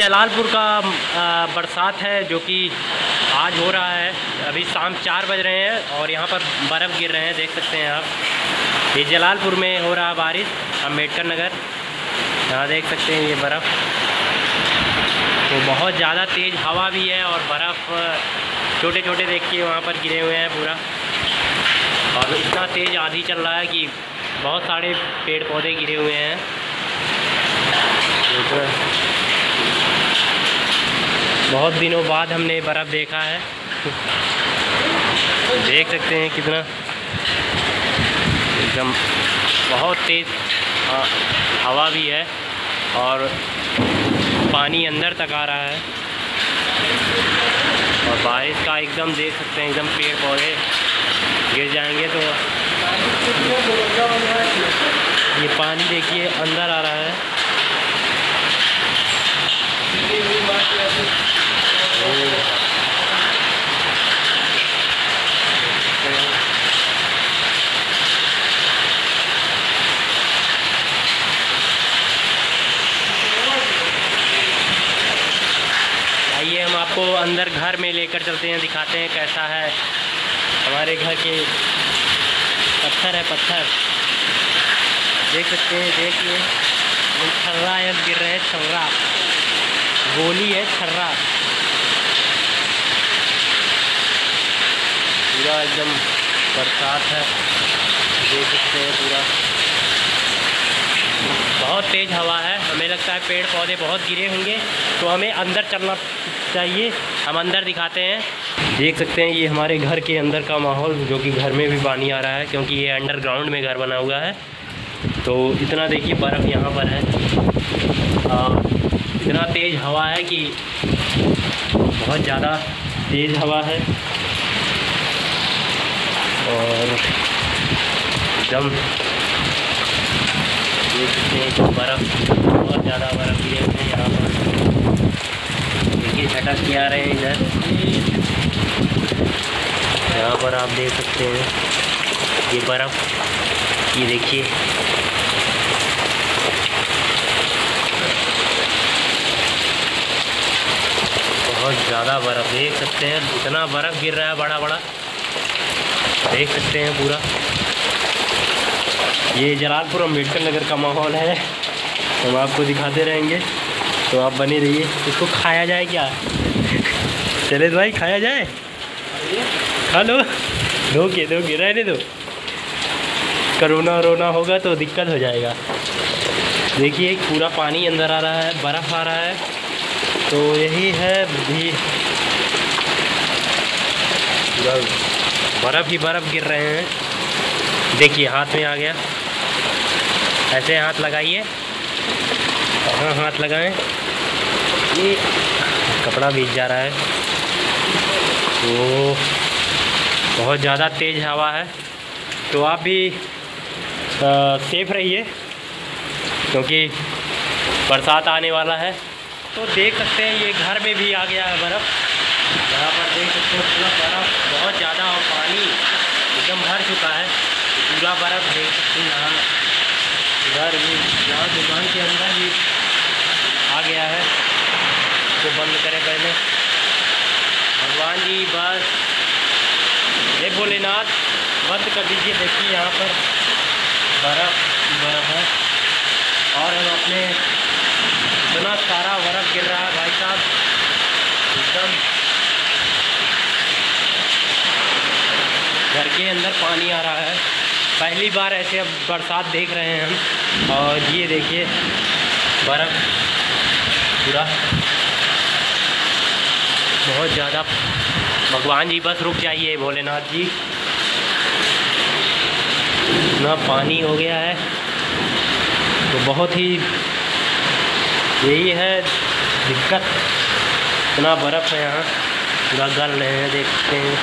जलालपुर का बरसात है, जो कि आज हो रहा है। अभी शाम चार बज रहे हैं और यहाँ पर बर्फ़ गिर रहे हैं, देख सकते हैं आप। ये जलालपुर में हो रहा बारिश, अंबेडकर नगर। यहाँ देख सकते हैं ये बर्फ़। तो बहुत ज़्यादा तेज़ हवा भी है और बर्फ़ छोटे छोटे देखिए वहाँ पर गिरे हुए हैं पूरा। और इतना तेज़ आधी चल रहा है कि बहुत सारे पेड़ पौधे गिरे हुए हैं। बहुत दिनों बाद हमने बर्फ़ देखा है। देख सकते हैं कितना एकदम बहुत तेज़ हवा भी है और पानी अंदर तक आ रहा है। और बारिश का एकदम देख सकते हैं, एकदम पेड़ पौधे गिर जाएँगे तो। ये पानी देखिए, अंदर आ रहा है आइए हम आपको अंदर घर में लेकर चलते हैं, दिखाते हैं कैसा है। हमारे घर के पत्थर है, पत्थर। देख सकते हैं, देखिए। छर्रा है गिर रहे हैं, छर्रा। गोली है, छर्रा। पूरा एकदम बरसात है। देख सकते हैं पूरा। बहुत तेज़ हवा है। हमें लगता है पेड़ पौधे बहुत गिरे होंगे तो हमें अंदर चलना चाहिए। हम अंदर दिखाते हैं। देख सकते हैं ये हमारे घर के अंदर का माहौल जो कि घर में भी पानी आ रहा है क्योंकि ये अंडरग्राउंड में घर बना हुआ है। तो इतना देखिए बर्फ़ यहाँ पर है। आ, इतना तेज़ हवा है कि बहुत ज़्यादा तेज़ हवा है। और एकदम देख सकते हैं कि बर्फ़ बहुत ज़्यादा बर्फ़ गिरे हुए हैं यहाँ पर। देखिए, झटक के आ रहे हैं इधर। यहाँ पर आप देख सकते हैं ये बर्फ़ ये देखिए। बहुत ज़्यादा बर्फ़, देख सकते हैं, इतना बर्फ़ गिर रहा है बड़ा बड़ा देख सकते हैं पूरा। ये जलालपुर अंबेडकर नगर का माहौल है। हम आपको दिखाते रहेंगे। तो आप बने रहिए। इसको खाया जाए क्या? चले भाई, खाया जाए? खा लो दो के दो के रहने दो। करोना वरोना होगा तो दिक्कत हो जाएगा। देखिए पूरा पानी अंदर आ रहा है, बर्फ़ आ रहा है। तो यही है भी। बर्फ़ ही बर्फ़ गिर रहे हैं। देखिए, हाथ में आ गया। ऐसे हाथ लगाइए। हाँ हाथ लगाएँ। ये कपड़ा भीग जा रहा है। तो बहुत ज़्यादा तेज़ हवा है। तो आप भी सेफ़ रहिए, क्योंकि बरसात आने वाला है। तो देख सकते हैं, ये घर में भी आ गया है बर्फ़। यहाँ पर देख सकते हैं, पूरा बर्फ़, बहुत ज़्यादा और पानी एकदम भर चुका है। पूरा बर्फ़ देख सकते हैं। यहाँ घर भी यहाँ दुकान के अंदर भी आ गया है। तो बंद करें पहले। भगवान जी, बस। हे भोलेनाथ बंद कर दीजिए। देखिए, यहाँ पर बर्फ़ बर्फ़ है। और हम अपने इतना सारा बर्फ़ गिर रहा है, भाई साहब। एकदम। घर के अंदर पानी आ रहा है। पहली बार ऐसे अब बरसात देख रहे हैं हम। और ये देखिए, बर्फ़ पूरा। बहुत ज़्यादा। भगवान जी, बस रुक जाइए, भोलेनाथ जी। इतना पानी हो गया है। तो बहुत ही यही है दिक्कत। इतना बर्फ़ है यहाँ। पूरा गल रहे हैं, देखते हैं।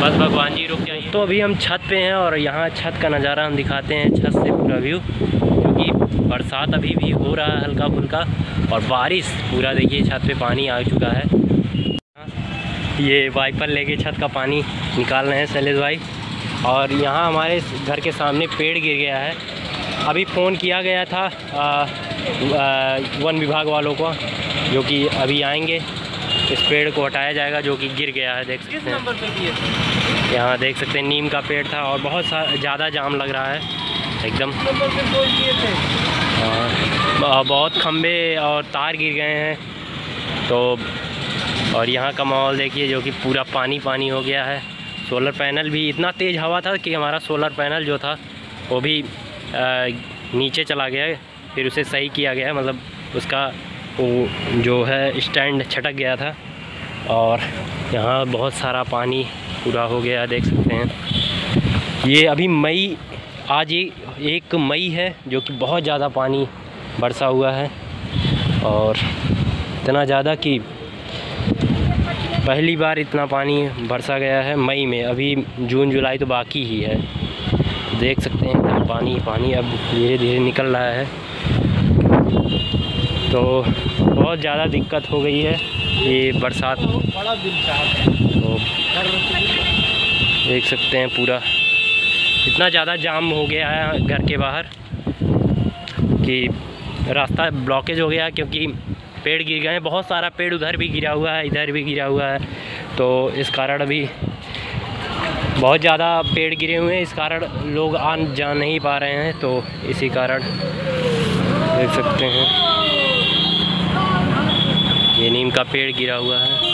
बस भगवान जी रुक जाइए। तो अभी हम छत पे हैं और यहाँ छत का नज़ारा हम दिखाते हैं छत से पूरा व्यू क्योंकि बरसात अभी भी हो रहा है हल्का फुल्का और बारिश पूरा देखिए छत पे पानी आ चुका है। ये वाइपर लेके छत का पानी निकाल रहे हैं शैलेश भाई। और यहाँ हमारे घर के सामने पेड़ गिर गया है। अभी फ़ोन किया गया था आ, वन विभाग वालों को जो कि अभी आएँगे। इस पेड़ को हटाया जाएगा जो कि गिर गया है देख सकते हैं। यहाँ देख सकते हैं नीम का पेड़ था और बहुत ज़्यादा जाम लग रहा है एकदम। हाँ बहुत खंभे और तार गिर गए हैं। तो और यहाँ का माहौल देखिए जो कि पूरा पानी पानी हो गया है। सोलर पैनल भी इतना तेज़ हवा था कि हमारा सोलर पैनल जो था वो भी आ, नीचे चला गया फिर उसे सही किया गया मतलब उसका वो जो है स्टैंड छटक गया था और यहाँ बहुत सारा पानी पूरा हो गया, देख सकते हैं। ये अभी मई, आज ये एक मई है जो कि बहुत ज़्यादा पानी बरसा हुआ है और इतना ज़्यादा कि पहली बार इतना पानी बरसा गया है मई में। अभी जून, जुलाई तो बाकी ही है। देख सकते हैं पानी पानी अब धीरे धीरे निकल रहा है। तो बहुत ज़्यादा दिक्कत हो गई है ये बरसात। तो देख सकते हैं पूरा। इतना ज़्यादा जाम हो गया है घर के बाहर कि रास्ता ब्लॉकेज हो गया क्योंकि पेड़ गिर गए हैं। बहुत सारा पेड़ उधर भी गिरा हुआ है, इधर भी गिरा हुआ है। तो इस कारण अभी बहुत ज़्यादा पेड़ गिरे हुए हैं। इस कारण लोग आ जा नहीं पा रहे हैं। तो इसी कारण देख सकते हैं। ये नीम का पेड़ गिरा हुआ है।